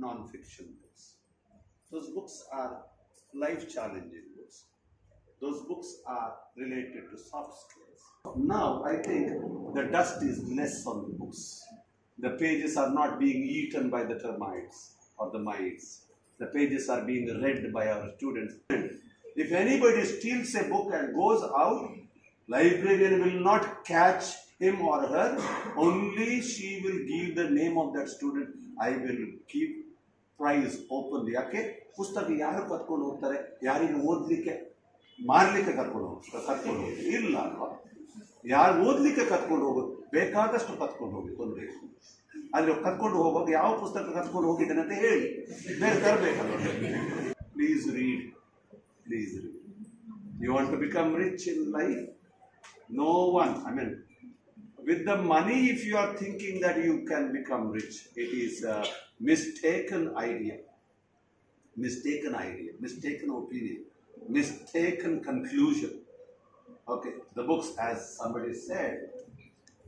Non-fiction books. Those books are life-challenging books. Those books are related to soft skills. Now, I think the dust is less on the books. The pages are not being eaten by the termites or the mites. The pages are being read by our students. If anybody steals a book and goes out, librarian will not catch him or her. Only she will give the name of that student. I will keep prize open ಯಾಕೆ? ಪುಸ್ತಕ ಯಾರು ಕರ್ಕೊಂಡು ಹೋಗ್ತಾರೆ? ಯಾರಿಗೆ ಓದಲಿಕ್ಕೆ? ಮಾರಲಿಕ್ಕೆ ಕರ್ಕೊಂಡು ಹೋಗ್ತಾರೆ ಕರ್ಕೊಂಡು ಹೋಗಿ ಇಲ್ಲ ಅಲ್ವಾ? ಯಾರು ಓದಲಿಕ್ಕೆ ಕರ್ಕೊಂಡು ಹೋಗೋದು ಬೇಕಾದಷ್ಟು ಕರ್ಕೊಂಡು ಹೋಗಿ ತೊಂದರೆ. ಅಲ್ಲಿ ಕರ್ಕೊಂಡು ಹೋಗುವಾಗ ಯಾವ ಪುಸ್ತಕ ಕರ್ಕೊಂಡು ಹೋಗಿದ್ದೇನೆ ಅಂತ ಹೇಳಿ. ಬೇರೆ ತರಬೇಕಲ್ಲ please read please read you want to become rich in life no one I mean with the money if you are thinking that you can become rich it is a mistaken idea mistaken idea mistaken opinion mistaken conclusion Okay, the books, as somebody said,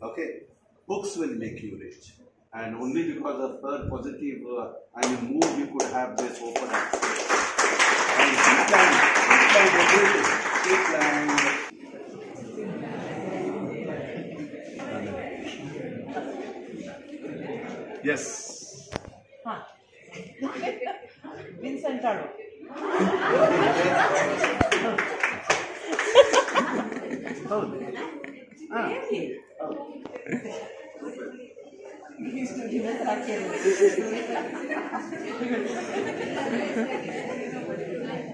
okay, books will make you rich. And only because of her positive uh, I mean, move, you could have this open access. And keep planning, keep planning, keep planning. Yes. Huh. Vincent Taro. Salomi. Ah.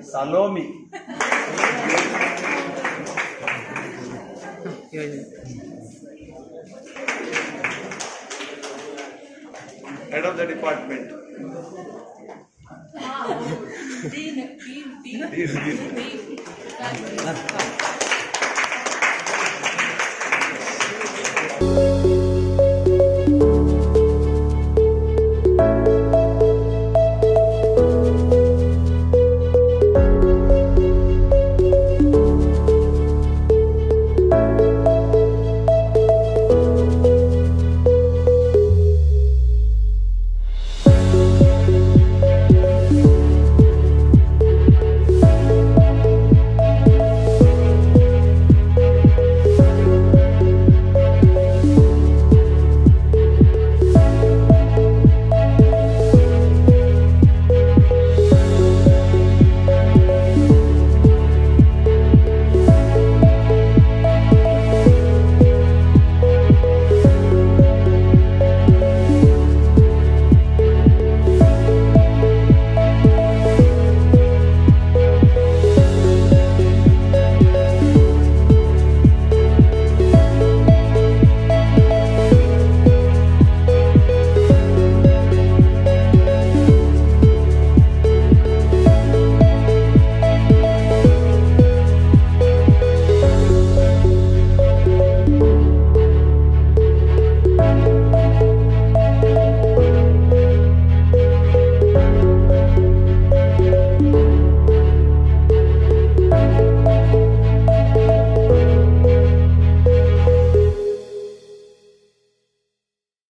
Salome. Head of the department. Dean, Dean, Dean, Dean, Dean. Dean.